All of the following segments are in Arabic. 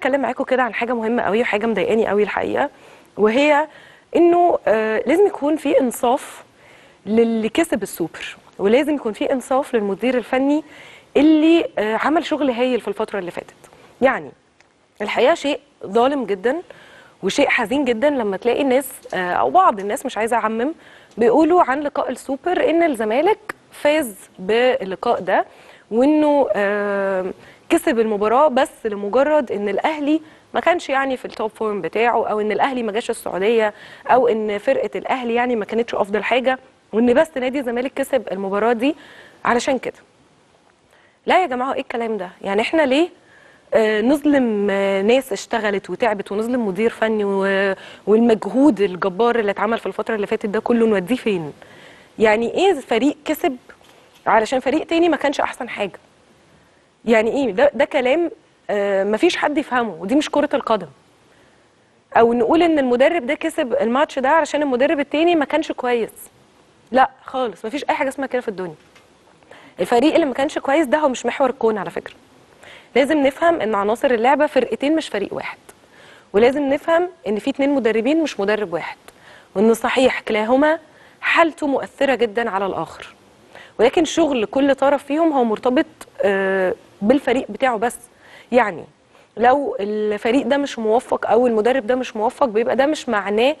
اتكلم معاكم كده عن حاجة مهمة قوي وحاجة مضايقاني قوي الحقيقة وهي إنه آه لازم يكون في إنصاف للي كسب السوبر ولازم يكون في إنصاف للمدير الفني اللي آه عمل شغل هايل في الفترة اللي فاتت. يعني الحقيقة شيء ظالم جدا وشيء حزين جدا لما تلاقي الناس آه، أو بعض الناس مش عايزة أعمم بيقولوا عن لقاء السوبر إن الزمالك فاز باللقاء ده وإنه آه، كسب المباراة بس لمجرد إن الأهلي ما كانش يعني في ال top form بتاعه أو إن الأهلي ما جاش السعودية أو إن فرقة الأهلي يعني ما كانتش أفضل حاجة وإن بس نادي الزمالك كسب المباراة دي علشان كده. لا يا جماعة إيه الكلام ده؟ يعني إحنا ليه آه، نظلم آه، ناس اشتغلت وتعبت ونظلم مدير فني والمجهود الجبار اللي اتعمل في الفترة اللي فاتت ده كله نوديه فين؟ يعني إيه فريق كسب علشان فريق تاني ما كانش أحسن حاجة؟ يعني إيه؟ ده ده كلام آه، مفيش حد يفهمه ودي مش كرة القدم. أو نقول إن المدرب ده كسب الماتش ده علشان المدرب التاني ما كانش كويس. لا خالص مفيش أي حاجة اسمها كده في الدنيا. الفريق اللي ما كانش كويس ده هو مش محور الكون على فكرة. لازم نفهم إن عناصر اللعبة فرقتين مش فريق واحد. ولازم نفهم إن في اتنين مدربين مش مدرب واحد. وإن صحيح كلاهما حالته مؤثرة جدا على الآخر. ولكن شغل كل طرف فيهم هو مرتبط آه، بالفريق بتاعه بس. يعني لو الفريق ده مش موفق أو المدرب ده مش موفق بيبقى ده مش معناه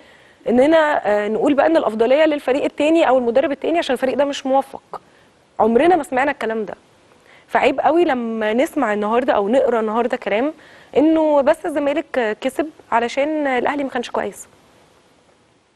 إننا آه، نقول بقى إن الأفضلية للفريق التاني أو المدرب التاني عشان الفريق ده مش موفق. عمرنا ما سمعنا الكلام ده. فعيب قوي لما نسمع النهارده أو نقرأ النهارده كلام إنه بس الزمالك كسب علشان الأهلي ما كانش كويس.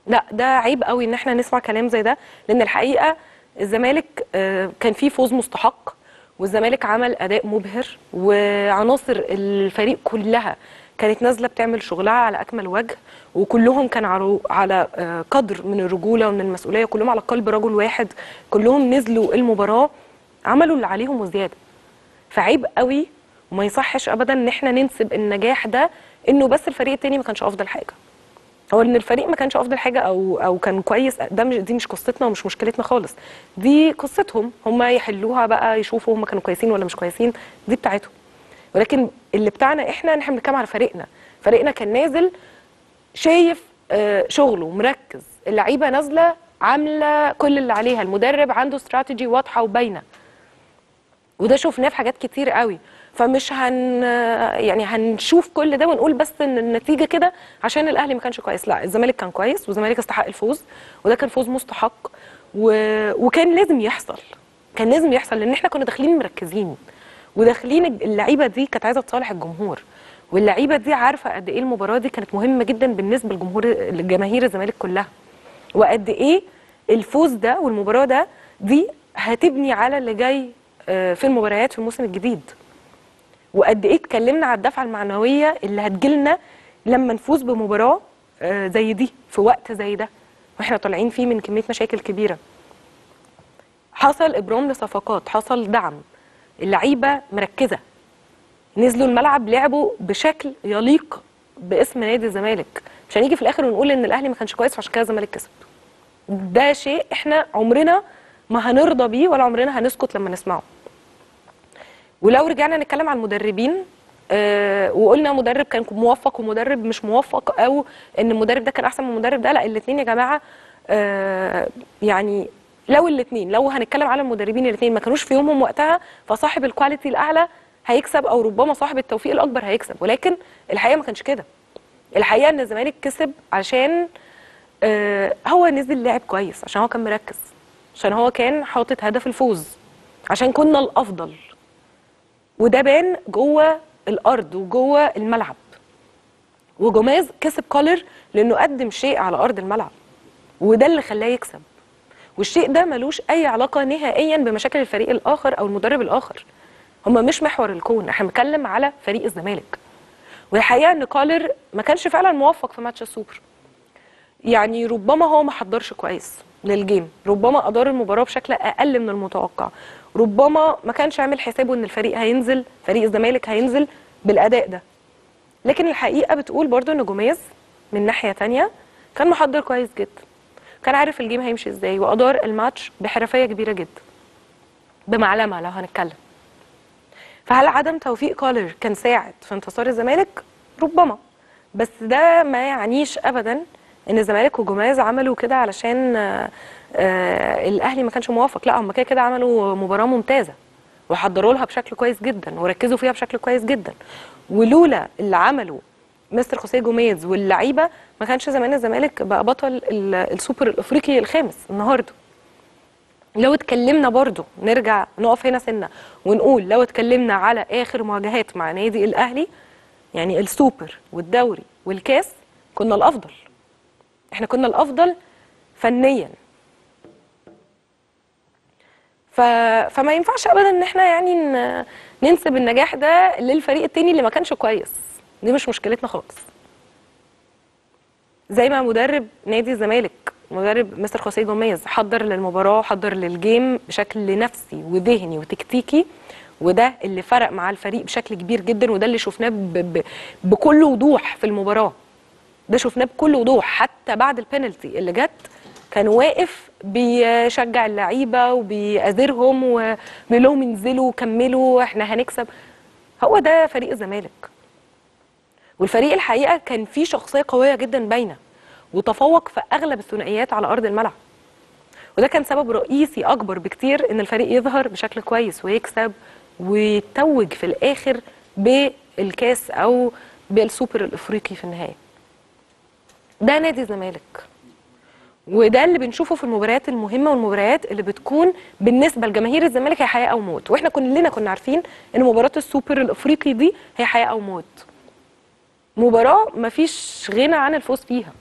لا ده عيب قوي إن إحنا نسمع كلام زي ده لأن الحقيقة الزمالك آه، كان فيه فوز مستحق. والزمالك عمل أداء مبهر وعناصر الفريق كلها كانت نازلة بتعمل شغلها على أكمل وجه وكلهم كان على على آه، قدر من الرجولة ومن المسؤولية كلهم على قلب رجل واحد كلهم نزلوا المباراة عملوا اللي عليهم وزيادة. فعيب قوي وما يصحش ابدا إن إحنا ننسب النجاح ده إنه بس الفريق التاني ما كانش أفضل حاجة. هو إن الفريق ما كانش أفضل حاجة أو أو كان كويس ده مش دي مش قصتنا ومش مشكلتنا خالص. دي قصتهم هم يحلوها بقى يشوفوا هم كانوا كويسين ولا مش كويسين دي بتاعتهم. ولكن اللي بتاعنا إحنا إحنا بنتكلم على فريقنا. فريقنا كان نازل شايف آه، شغله مركز. اللعيبة نازلة عاملة كل اللي عليها. المدرب عنده استراتيجي واضحة وباينة. وده شفناه في حاجات كتير قوي. فمش هن يعني هنشوف كل ده ونقول بس إن النتيجة كده عشان الأهلي ما كانش كويس. لا الزمالك كان كويس والزمالك استحق الفوز وده كان فوز مستحق و... وكان لازم يحصل. كان لازم يحصل لأن إحنا كنا داخلين مركزين وداخلين اللعيبة دي كانت عايزة تصالح الجمهور واللعيبة دي عارفة قد إيه المباراة دي كانت مهمة جدا بالنسبة للجمهور لجماهير الزمالك كلها. وقد إيه الفوز ده والمباراة ده دي هتبني على اللي جاي آه، في المباريات في الموسم الجديد. وقد إيه اتكلمنا على الدفعة المعنوية اللي هتجيلنا لما نفوز بمباراة آه، زي دي في وقت زي ده. وإحنا طالعين فيه من كمية مشاكل كبيرة. حصل ابرام لصفقات حصل دعم. اللعيبة مركزة. نزلوا الملعب لعبوا بشكل يليق باسم نادي الزمالك. مش هنيجي في الآخر ونقول إن الأهلي ما كانش كويس فعشان كده الزمالك كسب. ده شيء إحنا عمرنا ما هنرضى بيه ولا عمرنا هنسكت لما نسمعه. ولو رجعنا نتكلم عن المدربين آه وقلنا مدرب كان موفق ومدرب مش موفق أو إن المدرب ده كان أحسن من المدرب ده لا الاثنين يا جماعة آه يعني لو الاثنين لو هنتكلم على المدربين الاثنين ما كانوش في يومهم وقتها فصاحب الكواليتي الأعلى هيكسب أو ربما صاحب التوفيق الأكبر هيكسب. ولكن الحقيقة ما كانش كده. الحقيقة إن الزمالك كسب عشان آه هو نزل لعب كويس عشان هو كان مركز عشان هو كان حاطط هدف الفوز عشان كنا الأفضل. وده بان جوه الأرض وجوه الملعب. وجوماز كسب كولر لأنه قدم شيء على أرض الملعب. وده اللي خلاه يكسب. والشيء ده ملوش أي علاقة نهائيا بمشاكل الفريق الآخر أو المدرب الآخر. هما مش محور الكون. إحنا بنتكلم على فريق الزمالك. والحقيقة إن كولر ما كانش فعلا موفق في ماتش السوبر. يعني ربما هو ما حضرش كويس لل game ربما أدار المباراة بشكل أقل من المتوقع ربما ما كانش عامل حسابه إن الفريق هينزل فريق الزمالك هينزل بالأداء ده. لكن الحقيقة بتقول برضو إن جوميز من ناحية تانية كان محضر كويس جدا كان عارف ال game هيمشي إزاي وأدار الماتش بحرفية كبيرة جدا. بمعلمة لو هنتكلم. فهل عدم توفيق كولر كان ساعد في انتصار الزمالك؟ ربما. بس ده ما يعنيش ابدا إن الزمالك وجماز عملوا كده علشان آه، الأهلي ما كانش موافق. لا هم كده كده عملوا مباراة ممتازة وحضروا لها بشكل كويس جدا وركزوا فيها بشكل كويس جدا. ولولا اللي عمله مستر خوسيه جوميز واللعيبة ما كانش زمان الزمالك بقى بطل ال- السوبر الأفريقي الخامس النهارده. لو اتكلمنا برضو نرجع نقف هنا سنة ونقول لو اتكلمنا على آخر مواجهات مع نادي الأهلي يعني السوبر والدوري والكاس كنا الأفضل. إحنا كنا الأفضل فنيا. ف... فما ينفعش ابدا إن إحنا يعني. ننسب النجاح ده للفريق التاني اللي ما كانش كويس. دي مش مشكلتنا خالص. زي ما مدرب نادي الزمالك مدرب مستر خوسيه جوميز حضر للمباراة حضر للجيم بشكل نفسي وذهني وتكتيكي وده اللي فرق مع الفريق بشكل كبير جدا وده اللي شفناه ب... ب... بكل وضوح في المباراة. ده شفناه بكل وضوح حتى بعد البينالتي اللي جت كان واقف بيشجع اللعيبة وبيأذرهم وبيقول لهم انزلوا كملوا إحنا هنكسب. هو ده فريق الزمالك. والفريق الحقيقة كان فيه شخصية قوية جدا باينة وتفوق في أغلب الثنائيات على أرض الملعب. وده كان سبب رئيسي أكبر بكتير إن الفريق يظهر بشكل كويس ويكسب ويتوج في الآخر بالكاس أو بالسوبر الإفريقي في النهايه ده نادي الزمالك. وده اللي بنشوفه في المباريات المهمة والمباريات اللي بتكون بالنسبة لجماهير الزمالك هي حياة أو موت. وإحنا كلنا كنا عارفين إن مباراة السوبر الأفريقي دي هي حياة أو موت. مباراة مفيش غنى عن الفوز فيها.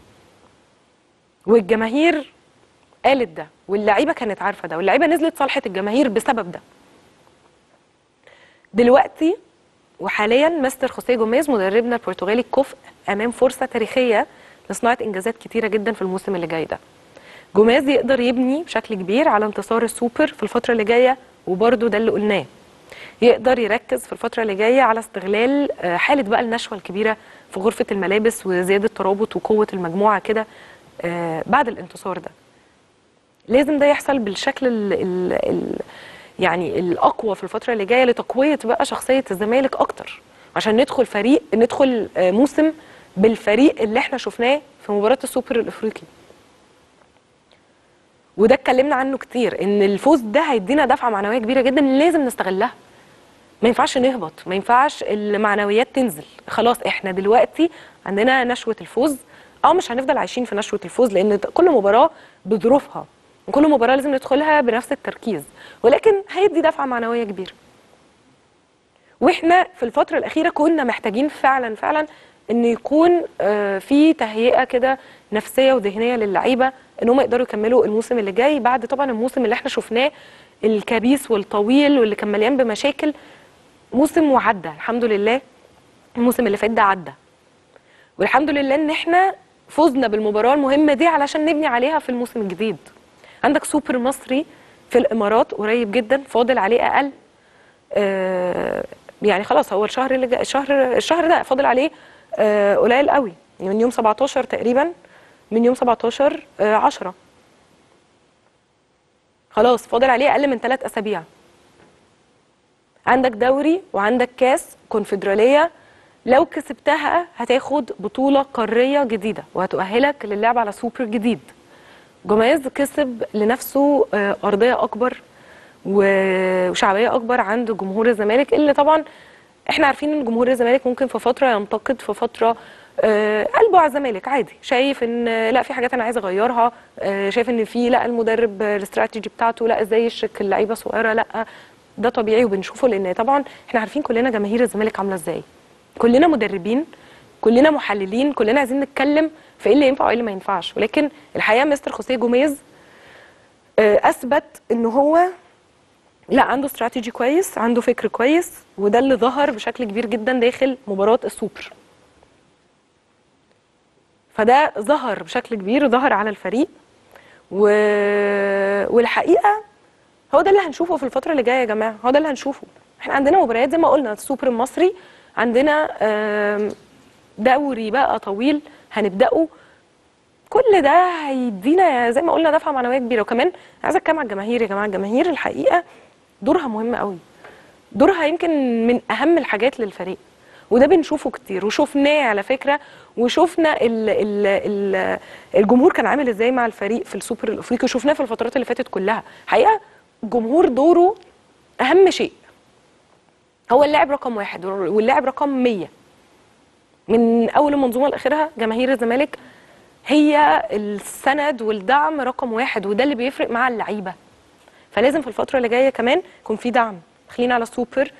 والجماهير قالت ده واللعيبة كانت عارفة ده واللعيبة نزلت صالحت الجماهير بسبب ده. دلوقتي وحاليا مستر خوسيه جوميز مدربنا البرتغالي الكفء أمام فرصة تاريخية لصناعة إنجازات كتيرة جدا في الموسم اللي جاي ده. جوميز يقدر يبني بشكل كبير على انتصار السوبر في الفترة اللي جاية وبرده ده اللي قلناه. يقدر يركز في الفترة اللي جاية على استغلال آه، حالة بقى النشوة الكبيرة في غرفة الملابس وزيادة ترابط وقوة المجموعة كده آه، بعد الانتصار ده. لازم ده يحصل بالشكل ال ال ال يعني الأقوى في الفترة اللي جاية لتقوية بقى شخصية الزمالك أكتر. عشان ندخل فريق ندخل آه، موسم بالفريق اللي إحنا شفناه في مباراة السوبر الأفريقي. وده اتكلمنا عنه كتير إن الفوز ده هيدينا دفعة معنوية كبيرة جدا لازم نستغلها. ما ينفعش نهبط ما ينفعش المعنويات تنزل. خلاص إحنا دلوقتي عندنا نشوة الفوز آه مش هنفضل عايشين في نشوة الفوز لأن كل مباراة بظروفها وكل مباراة لازم ندخلها بنفس التركيز. ولكن هيدي دفعة معنوية كبيرة. وإحنا في الفترة الأخيرة كنا محتاجين فعلا فعلا إن يكون آه، في تهيئة كده نفسية وذهنية للعيبة إن هم يقدروا يكملوا الموسم اللي جاي بعد طبعا الموسم اللي إحنا شفناه الكبيس والطويل واللي كان مليان بمشاكل موسم وعدى الحمد لله. الموسم اللي فات ده عدى. والحمد لله إن إحنا فزنا بالمباراة المهمة دي علشان نبني عليها في الموسم الجديد. عندك سوبر مصري في الإمارات قريب جدا فاضل عليه أقل. آه يعني خلاص هو الشهر اللي الشهر الشهر ده فاضل عليه قليل قوي. من يوم 17 تقريبا من يوم 17 آه 10 خلاص فاضل عليه أقل من ثلاث أسابيع. عندك دوري وعندك كاس كونفدرالية. لو كسبتها هتاخد بطولة قارية جديدة وهتؤهلك للعب على سوبر جديد. جوميز كسب لنفسه آه، أرضية أكبر وشعبية أكبر عند جمهور الزمالك اللي طبعا إحنا عارفين إن جمهور الزمالك ممكن في فترة ينتقد في فترة آه، قلبه على الزمالك عادي. شايف إن آه، لا في حاجات أنا عايز أغيرها. آه، شايف إن في لا المدرب الاستراتيجي بتاعته لا إزاي يشرك اللعيبة صغيرة لا ده طبيعي وبنشوفه لأن طبعا إحنا عارفين كلنا جماهير الزمالك عاملة إزاي. كلنا مدربين كلنا محللين كلنا عايزين نتكلم في إيه اللي ينفع وإيه اللي ما ينفعش. ولكن الحقيقة مستر خوسيه جوميز آه، أثبت إن هو لا عنده استراتيجي كويس عنده فكر كويس وده اللي ظهر بشكل كبير جدا داخل مباراة السوبر. فده ظهر بشكل كبير وظهر على الفريق و... والحقيقة هو ده اللي هنشوفه في الفترة اللي جاية يا جماعة هو ده اللي هنشوفه. إحنا عندنا مباريات زي ما قلنا السوبر المصري عندنا دوري بقى طويل هنبدأه. كل ده هيدينا زي ما قلنا دفعة معنوية كبيرة. وكمان عايزة أتكلم على الجماهير يا جماعة الجماهير الحقيقة دورها مهم قوي. دورها يمكن من أهم الحاجات للفريق. وده بنشوفه كتير. وشفناه على فكرة وشفنا ال ال ال الجمهور كان عامل إزاي مع الفريق في السوبر الأفريقي. وشفناه في الفترات اللي فاتت كلها. حقيقة الجمهور دوره أهم شيء. هو اللاعب رقم واحد واللاعب رقم 100 من أول المنظومة لآخرها جماهير الزمالك هي السند والدعم رقم واحد. وده اللي بيفرق مع اللعيبة. فلازم في الفترة اللي جاية كمان يكون في دعم. داخلين على السوبر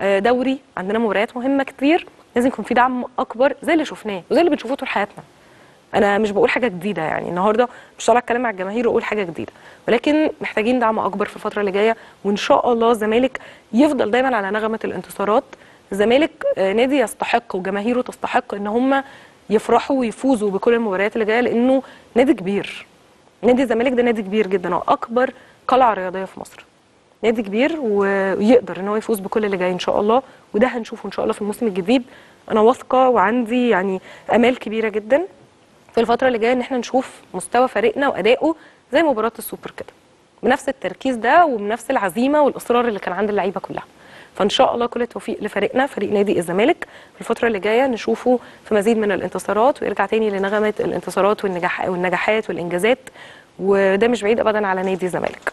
آه، دوري عندنا مباريات مهمة كتير. لازم يكون في دعم أكبر زي اللي شفناه وزي اللي بنشوفه طول حياتنا. أنا مش بقول حاجة جديدة يعني. النهارده مش طالع أتكلم مع الجماهير وأقول حاجة جديدة. ولكن محتاجين دعم أكبر في الفترة اللي جاية. وإن شاء الله الزمالك يفضل دايما على نغمة الانتصارات. الزمالك آه، نادي يستحق وجماهيره تستحق إن هم يفرحوا ويفوزوا بكل المباريات اللي جاية لأنه نادي كبير. نادي الزمالك ده نادي كبير جدا. واكبر قلعة رياضية في مصر. نادي كبير ويقدر إن هو يفوز بكل اللي جاي إن شاء الله وده هنشوفه إن شاء الله في الموسم الجديد. أنا واثقة وعندي يعني آمال كبيرة جدا في الفترة اللي جاية إن إحنا نشوف مستوى فريقنا وأدائه زي مباراة السوبر كده بنفس التركيز ده وبنفس العزيمة والإصرار اللي كان عند اللعيبة كلها. فإن شاء الله كل التوفيق لفريقنا فريق نادي الزمالك. في الفترة اللي جاية نشوفه في مزيد من الانتصارات ويرجع تاني لنغمة الانتصارات والنجاح والنجاحات والإنجازات. وده مش بعيد ابدا على نادي الزمالك.